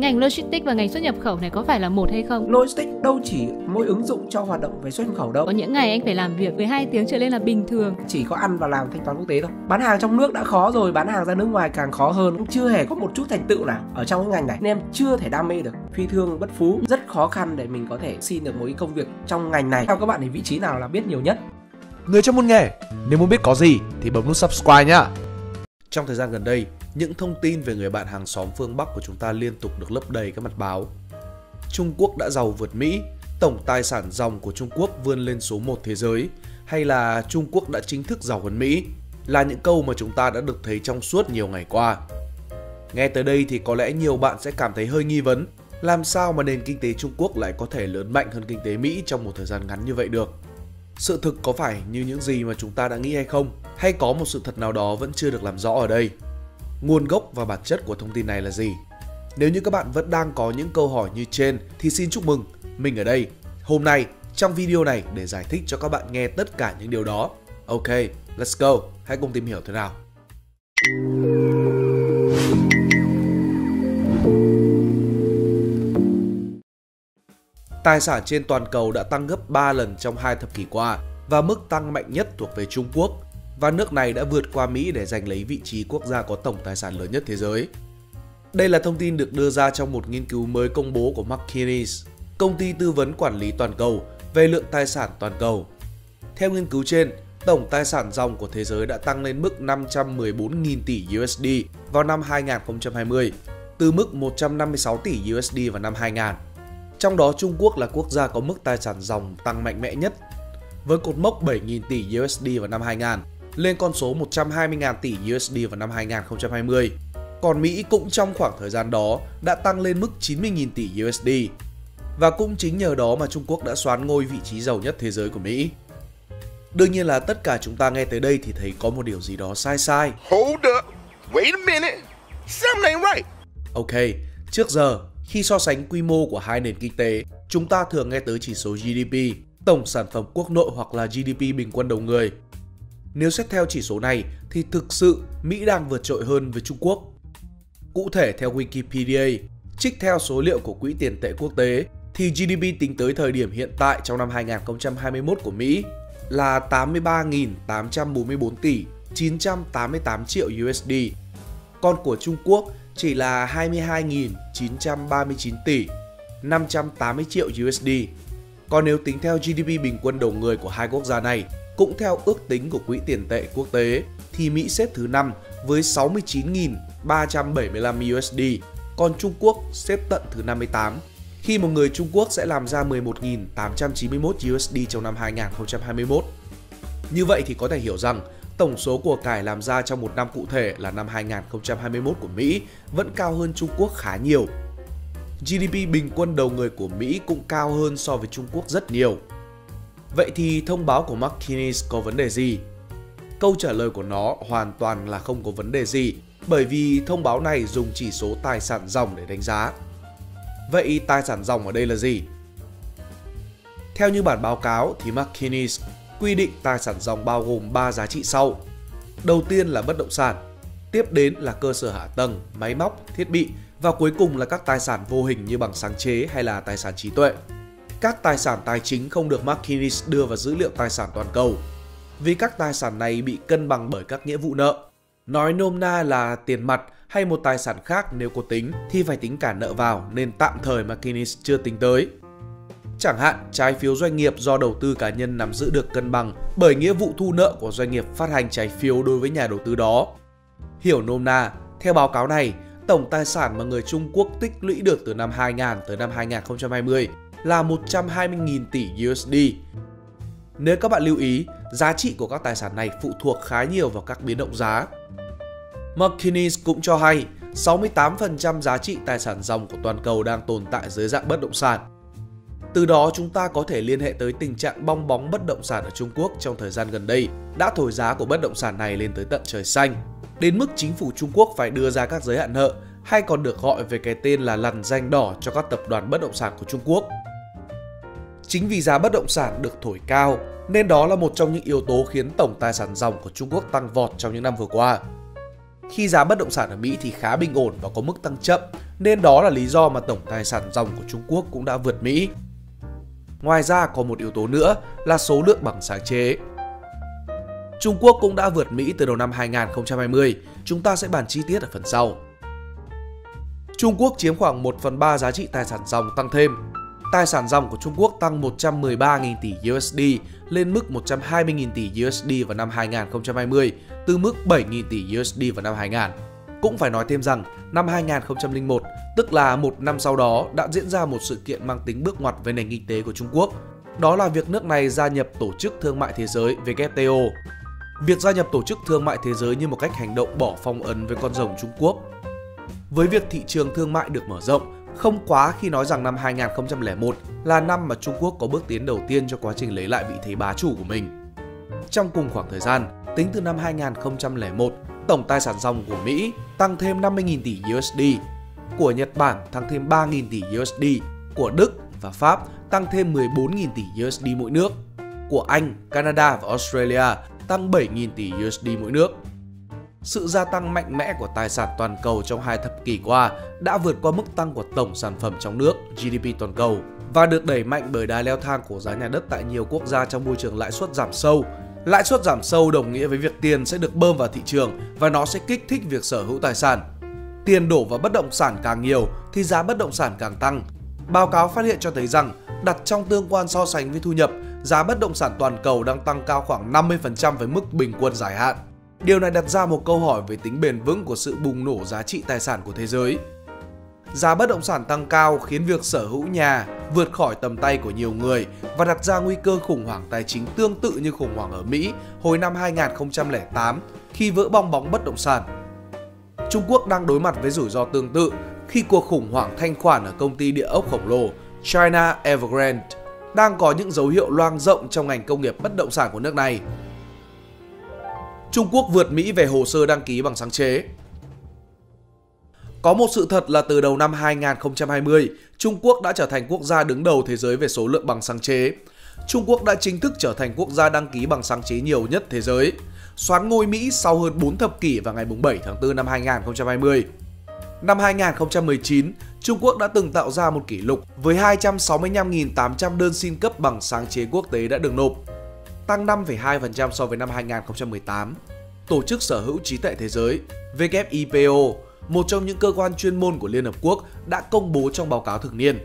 Ngành logistics và ngành xuất nhập khẩu này có phải là một hay không? Logistics đâu chỉ mỗi ứng dụng cho hoạt động về xuất nhập khẩu đâu. Có những ngày anh phải làm việc 12 tiếng trở lên là bình thường. Chỉ có ăn và làm thanh toán quốc tế thôi. Bán hàng trong nước đã khó rồi, bán hàng ra nước ngoài càng khó hơn. Cũng chưa hề có một chút thành tựu nào ở trong cái ngành này. Nên em chưa thể đam mê được. Phi thương bất phú, rất khó khăn để mình có thể xin được một cái công việc trong ngành này. Theo các bạn thì vị trí nào là biết nhiều nhất? Người trong môn nghề, nếu muốn biết có gì thì bấm nút subscribe nhá. Trong thời gian gần đây, những thông tin về người bạn hàng xóm phương Bắc của chúng ta liên tục được lấp đầy các mặt báo. Trung Quốc đã giàu vượt Mỹ, tổng tài sản dòng của Trung Quốc vươn lên số 1 thế giới, hay là Trung Quốc đã chính thức giàu hơn Mỹ, là những câu mà chúng ta đã được thấy trong suốt nhiều ngày qua. Nghe tới đây thì có lẽ nhiều bạn sẽ cảm thấy hơi nghi vấn, làm sao mà nền kinh tế Trung Quốc lại có thể lớn mạnh hơn kinh tế Mỹ trong một thời gian ngắn như vậy được? Sự thực có phải như những gì mà chúng ta đã nghĩ hay không? Hay có một sự thật nào đó vẫn chưa được làm rõ ở đây? Nguồn gốc và bản chất của thông tin này là gì? Nếu như các bạn vẫn đang có những câu hỏi như trên thì xin chúc mừng, mình ở đây hôm nay trong video này để giải thích cho các bạn nghe tất cả những điều đó. Ok, let's go, hãy cùng tìm hiểu thế nào. Tài sản trên toàn cầu đã tăng gấp 3 lần trong hai thập kỷ qua và mức tăng mạnh nhất thuộc về Trung Quốc và nước này đã vượt qua Mỹ để giành lấy vị trí quốc gia có tổng tài sản lớn nhất thế giới. Đây là thông tin được đưa ra trong một nghiên cứu mới công bố của McKinsey, công ty tư vấn quản lý toàn cầu về lượng tài sản toàn cầu. Theo nghiên cứu trên, tổng tài sản dòng của thế giới đã tăng lên mức 514.000 tỷ USD vào năm 2020, từ mức 156 tỷ USD vào năm 2000. Trong đó Trung Quốc là quốc gia có mức tài sản dòng tăng mạnh mẽ nhất, với cột mốc 7.000 tỷ USD vào năm 2000 lên con số 120.000 tỷ USD vào năm 2020. Còn Mỹ cũng trong khoảng thời gian đó đã tăng lên mức 90.000 tỷ USD. Và cũng chính nhờ đó mà Trung Quốc đã xoán ngôi vị trí giàu nhất thế giới của Mỹ. Đương nhiên là tất cả chúng ta nghe tới đây thì thấy có một điều gì đó sai sai. Hold up, wait a minute, something ain't right. Ok, trước giờ khi so sánh quy mô của hai nền kinh tế, chúng ta thường nghe tới chỉ số GDP, tổng sản phẩm quốc nội hoặc là GDP bình quân đầu người. Nếu xét theo chỉ số này thì thực sự Mỹ đang vượt trội hơn với Trung Quốc. Cụ thể theo Wikipedia, trích theo số liệu của Quỹ tiền tệ quốc tế thì GDP tính tới thời điểm hiện tại trong năm 2021 của Mỹ là 83.844 tỷ 988 triệu USD. Còn của Trung Quốc chỉ là 22.939 tỷ 580 triệu USD. Còn nếu tính theo GDP bình quân đầu người của hai quốc gia này cũng theo ước tính của Quỹ tiền tệ quốc tế, thì Mỹ xếp thứ 5 với 69.375 USD, còn Trung Quốc xếp tận thứ 58 khi một người Trung Quốc sẽ làm ra 11.891 USD trong năm 2021. Như vậy thì có thể hiểu rằng tổng số của cải làm ra trong một năm cụ thể là năm 2021 của Mỹ vẫn cao hơn Trung Quốc khá nhiều. GDP bình quân đầu người của Mỹ cũng cao hơn so với Trung Quốc rất nhiều. Vậy thì thông báo của McKinsey có vấn đề gì? Câu trả lời của nó hoàn toàn là không có vấn đề gì bởi vì thông báo này dùng chỉ số tài sản dòng để đánh giá. Vậy tài sản dòng ở đây là gì? Theo như bản báo cáo thì McKinsey quy định tài sản dòng bao gồm 3 giá trị sau. Đầu tiên là bất động sản, tiếp đến là cơ sở hạ tầng, máy móc, thiết bị và cuối cùng là các tài sản vô hình như bằng sáng chế hay là tài sản trí tuệ các tài sản tài chính không được McKinsey đưa vào dữ liệu tài sản toàn cầu vì các tài sản này bị cân bằng bởi các nghĩa vụ nợ. Nói nôm na là tiền mặt hay một tài sản khác nếu có tính thì phải tính cả nợ vào nên tạm thời McKinsey chưa tính tới. Chẳng hạn, trái phiếu doanh nghiệp do đầu tư cá nhân nắm giữ được cân bằng bởi nghĩa vụ thu nợ của doanh nghiệp phát hành trái phiếu đối với nhà đầu tư đó. Hiểu nôm na, theo báo cáo này, tổng tài sản mà người Trung Quốc tích lũy được từ năm 2000 tới năm 2020 là 120.000 tỷ USD. Nếu các bạn lưu ý, giá trị của các tài sản này phụ thuộc khá nhiều vào các biến động giá. McKinsey cũng cho hay 68% giá trị tài sản dòng của toàn cầu đang tồn tại dưới dạng bất động sản. Từ đó chúng ta có thể liên hệ tới tình trạng bong bóng bất động sản ở Trung Quốc trong thời gian gần đây đã thổi giá của bất động sản này lên tới tận trời xanh. Đến mức chính phủ Trung Quốc phải đưa ra các giới hạn nợ hay còn được gọi về cái tên là lằn danh đỏ cho các tập đoàn bất động sản của Trung Quốc. Chính vì giá bất động sản được thổi cao nên đó là một trong những yếu tố khiến tổng tài sản dòng của Trung Quốc tăng vọt trong những năm vừa qua. Khi giá bất động sản ở Mỹ thì khá bình ổn và có mức tăng chậm nên đó là lý do mà tổng tài sản dòng của Trung Quốc cũng đã vượt Mỹ. Ngoài ra còn một yếu tố nữa là số lượng bằng sáng chế. Trung Quốc cũng đã vượt Mỹ từ đầu năm 2020, chúng ta sẽ bàn chi tiết ở phần sau. Trung Quốc chiếm khoảng 1 phần 3 giá trị tài sản dòng tăng thêm. Tài sản dòng của Trung Quốc tăng 113.000 tỷ USD lên mức 120.000 tỷ USD vào năm 2020 từ mức 7.000 tỷ USD vào năm 2000. Cũng phải nói thêm rằng, năm 2001, tức là một năm sau đó, đã diễn ra một sự kiện mang tính bước ngoặt về nền kinh tế của Trung Quốc. Đó là việc nước này gia nhập Tổ chức Thương mại Thế giới WTO. Việc gia nhập Tổ chức Thương mại Thế giới như một cách hành động bỏ phong ấn với con rồng Trung Quốc. Với việc thị trường thương mại được mở rộng, không quá khi nói rằng năm 2001 là năm mà Trung Quốc có bước tiến đầu tiên cho quá trình lấy lại vị thế bá chủ của mình. Trong cùng khoảng thời gian, tính từ năm 2001, tổng tài sản dòng của Mỹ tăng thêm 50.000 tỷ USD, của Nhật Bản tăng thêm 3.000 tỷ USD, của Đức và Pháp tăng thêm 14.000 tỷ USD mỗi nước, của Anh, Canada và Australia tăng 7.000 tỷ USD mỗi nước. Sự gia tăng mạnh mẽ của tài sản toàn cầu trong hai thập kỷ qua đã vượt qua mức tăng của tổng sản phẩm trong nước GDP toàn cầu và được đẩy mạnh bởi đà leo thang của giá nhà đất tại nhiều quốc gia trong môi trường lãi suất giảm sâu Lãi suất giảm sâu đồng nghĩa với việc tiền sẽ được bơm vào thị trường và nó sẽ kích thích việc sở hữu tài sản. Tiền đổ vào bất động sản càng nhiều thì giá bất động sản càng tăng. Báo cáo phát hiện cho thấy rằng đặt trong tương quan so sánh với thu nhập, giá bất động sản toàn cầu đang tăng cao khoảng 50% với mức bình quân dài hạn. Điều này đặt ra một câu hỏi về tính bền vững của sự bùng nổ giá trị tài sản của thế giới. Giá bất động sản tăng cao khiến việc sở hữu nhà vượt khỏi tầm tay của nhiều người và đặt ra nguy cơ khủng hoảng tài chính tương tự như khủng hoảng ở Mỹ hồi năm 2008 khi vỡ bong bóng bất động sản. Trung Quốc đang đối mặt với rủi ro tương tự khi cuộc khủng hoảng thanh khoản ở công ty địa ốc khổng lồ China Evergrande đang có những dấu hiệu loang rộng trong ngành công nghiệp bất động sản của nước này. Trung Quốc vượt Mỹ về hồ sơ đăng ký bằng sáng chế. Có một sự thật là từ đầu năm 2020, Trung Quốc đã trở thành quốc gia đứng đầu thế giới về số lượng bằng sáng chế. Trung Quốc đã chính thức trở thành quốc gia đăng ký bằng sáng chế nhiều nhất thế giới, xoán ngôi Mỹ sau hơn 4 thập kỷ vào ngày 7 tháng 4 năm 2020. Năm 2019, Trung Quốc đã từng tạo ra một kỷ lục với 265.800 đơn xin cấp bằng sáng chế quốc tế đã được nộp, tăng 5,2% so với năm 2018. Tổ chức Sở hữu trí tuệ thế giới WIPO một trong những cơ quan chuyên môn của Liên Hợp Quốc đã công bố trong báo cáo thường niên.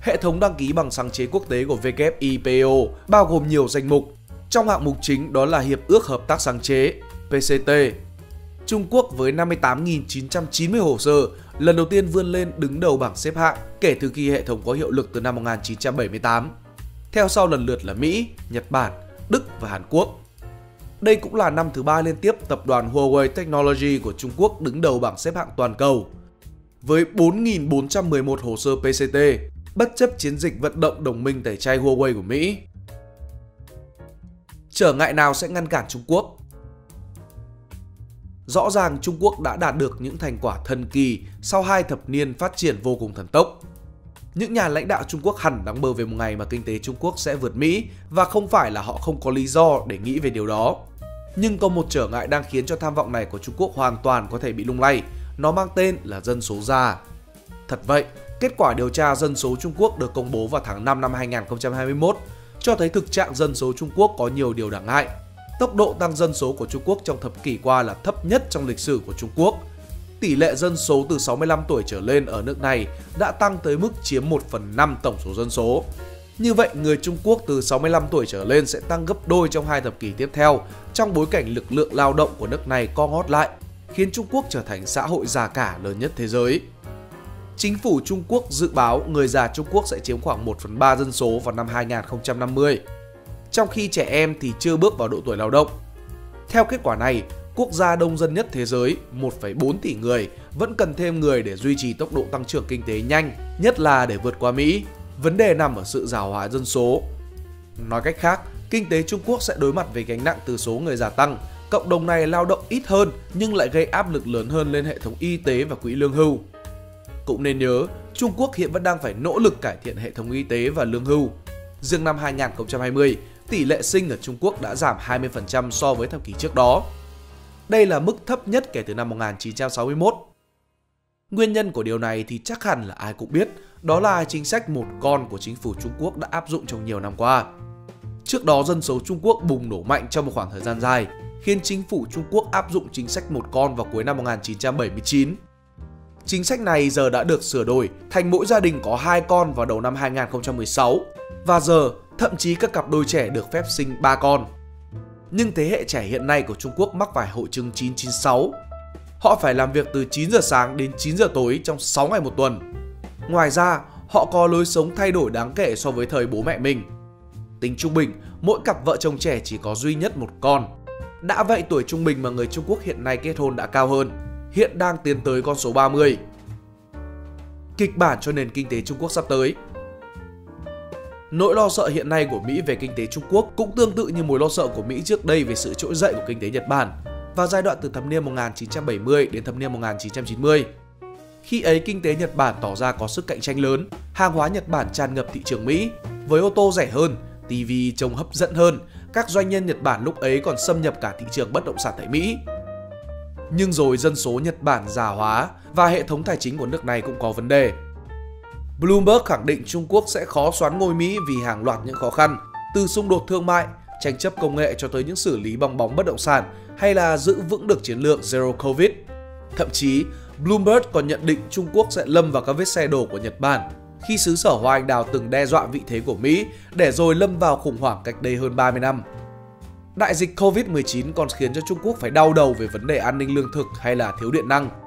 Hệ thống đăng ký bằng sáng chế quốc tế của WIPO bao gồm nhiều danh mục. Trong hạng mục chính đó là Hiệp ước Hợp tác sáng chế PCT. Trung Quốc với 58.990 hồ sơ lần đầu tiên vươn lên đứng đầu bảng xếp hạng kể từ khi hệ thống có hiệu lực từ năm 1978. Theo sau lần lượt là Mỹ, Nhật Bản, Đức và Hàn Quốc. Đây cũng là năm thứ ba liên tiếp tập đoàn Huawei Technology của Trung Quốc đứng đầu bảng xếp hạng toàn cầu. Với 4.411 hồ sơ PCT, bất chấp chiến dịch vận động đồng minh tẩy chay Huawei của Mỹ. Trở ngại nào sẽ ngăn cản Trung Quốc? Rõ ràng Trung Quốc đã đạt được những thành quả thần kỳ sau hai thập niên phát triển vô cùng thần tốc. Những nhà lãnh đạo Trung Quốc hẳn đang mơ về một ngày mà kinh tế Trung Quốc sẽ vượt Mỹ và không phải là họ không có lý do để nghĩ về điều đó. Nhưng có một trở ngại đang khiến cho tham vọng này của Trung Quốc hoàn toàn có thể bị lung lay. Nó mang tên là dân số già. Thật vậy, kết quả điều tra dân số Trung Quốc được công bố vào tháng 5 năm 2021 cho thấy thực trạng dân số Trung Quốc có nhiều điều đáng ngại. Tốc độ tăng dân số của Trung Quốc trong thập kỷ qua là thấp nhất trong lịch sử của Trung Quốc. Tỷ lệ dân số từ 65 tuổi trở lên ở nước này đã tăng tới mức chiếm 1 phần 5 tổng số dân số. Như vậy, người Trung Quốc từ 65 tuổi trở lên sẽ tăng gấp đôi trong hai thập kỷ tiếp theo trong bối cảnh lực lượng lao động của nước này co ngót lại, khiến Trung Quốc trở thành xã hội già cả lớn nhất thế giới. Chính phủ Trung Quốc dự báo người già Trung Quốc sẽ chiếm khoảng 1 phần 3 dân số vào năm 2050, trong khi trẻ em thì chưa bước vào độ tuổi lao động. Theo kết quả này, quốc gia đông dân nhất thế giới 1,4 tỷ người vẫn cần thêm người để duy trì tốc độ tăng trưởng kinh tế nhanh, nhất là để vượt qua Mỹ. Vấn đề nằm ở sự già hóa dân số. Nói cách khác, kinh tế Trung Quốc sẽ đối mặt với gánh nặng từ số người già tăng. Cộng đồng này lao động ít hơn nhưng lại gây áp lực lớn hơn lên hệ thống y tế và quỹ lương hưu. Cũng nên nhớ, Trung Quốc hiện vẫn đang phải nỗ lực cải thiện hệ thống y tế và lương hưu. Riêng năm 2020, tỷ lệ sinh ở Trung Quốc đã giảm 20% so với thập kỷ trước đó. Đây là mức thấp nhất kể từ năm 1961. Nguyên nhân của điều này thì chắc hẳn là ai cũng biết, đó là chính sách một con của chính phủ Trung Quốc đã áp dụng trong nhiều năm qua. Trước đó dân số Trung Quốc bùng nổ mạnh trong một khoảng thời gian dài, khiến chính phủ Trung Quốc áp dụng chính sách một con vào cuối năm 1979. Chính sách này giờ đã được sửa đổi thành mỗi gia đình có hai con vào đầu năm 2016 và giờ thậm chí các cặp đôi trẻ được phép sinh ba con. Nhưng thế hệ trẻ hiện nay của Trung Quốc mắc phải hội chứng 996. Họ phải làm việc từ 9 giờ sáng đến 9 giờ tối trong 6 ngày một tuần. Ngoài ra, họ có lối sống thay đổi đáng kể so với thời bố mẹ mình. Tính trung bình, mỗi cặp vợ chồng trẻ chỉ có duy nhất một con. Đã vậy tuổi trung bình mà người Trung Quốc hiện nay kết hôn đã cao hơn, hiện đang tiến tới con số 30. Kịch bản cho nền kinh tế Trung Quốc sắp tới Nỗi lo sợ hiện nay của Mỹ về kinh tế Trung Quốc cũng tương tự như mối lo sợ của Mỹ trước đây về sự trỗi dậy của kinh tế Nhật Bản vào giai đoạn từ thập niên 1970 đến thập niên 1990. Khi ấy kinh tế Nhật Bản tỏ ra có sức cạnh tranh lớn, hàng hóa Nhật Bản tràn ngập thị trường Mỹ, với ô tô rẻ hơn, TV trông hấp dẫn hơn, các doanh nhân Nhật Bản lúc ấy còn xâm nhập cả thị trường bất động sản tại Mỹ. Nhưng rồi dân số Nhật Bản già hóa và hệ thống tài chính của nước này cũng có vấn đề. Bloomberg khẳng định Trung Quốc sẽ khó xoán ngôi Mỹ vì hàng loạt những khó khăn, từ xung đột thương mại, tranh chấp công nghệ cho tới những xử lý bong bóng bất động sản hay là giữ vững được chiến lược Zero Covid. Thậm chí, Bloomberg còn nhận định Trung Quốc sẽ lâm vào các vết xe đổ của Nhật Bản khi xứ sở hoa anh đào từng đe dọa vị thế của Mỹ để rồi lâm vào khủng hoảng cách đây hơn 30 năm. Đại dịch Covid-19 còn khiến cho Trung Quốc phải đau đầu về vấn đề an ninh lương thực hay là thiếu điện năng.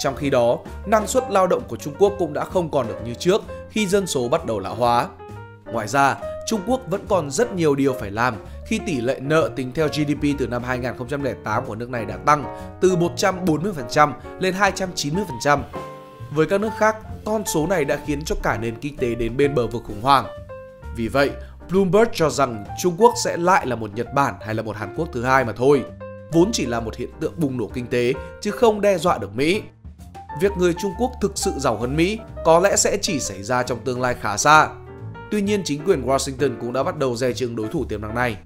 Trong khi đó, năng suất lao động của Trung Quốc cũng đã không còn được như trước khi dân số bắt đầu lão hóa. Ngoài ra, Trung Quốc vẫn còn rất nhiều điều phải làm khi tỷ lệ nợ tính theo GDP từ năm 2008 của nước này đã tăng từ 140% lên 290%. Với các nước khác, con số này đã khiến cho cả nền kinh tế đến bên bờ vực khủng hoảng. Vì vậy, Bloomberg cho rằng Trung Quốc sẽ lại là một Nhật Bản hay là một Hàn Quốc thứ hai mà thôi. Vốn chỉ là một hiện tượng bùng nổ kinh tế chứ không đe dọa được Mỹ. Việc người Trung Quốc thực sự giàu hơn Mỹ có lẽ sẽ chỉ xảy ra trong tương lai khá xa. Tuy nhiên chính quyền Washington cũng đã bắt đầu dè chừng đối thủ tiềm năng này.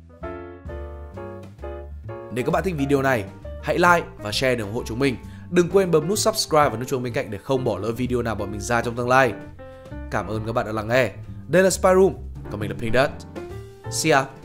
Nếu các bạn thích video này, hãy like và share để ủng hộ chúng mình. Đừng quên bấm nút subscribe và nút chuông bên cạnh để không bỏ lỡ video nào bọn mình ra trong tương lai. Cảm ơn các bạn đã lắng nghe. Đây là Spy Room, còn mình là Pink Dot. See ya!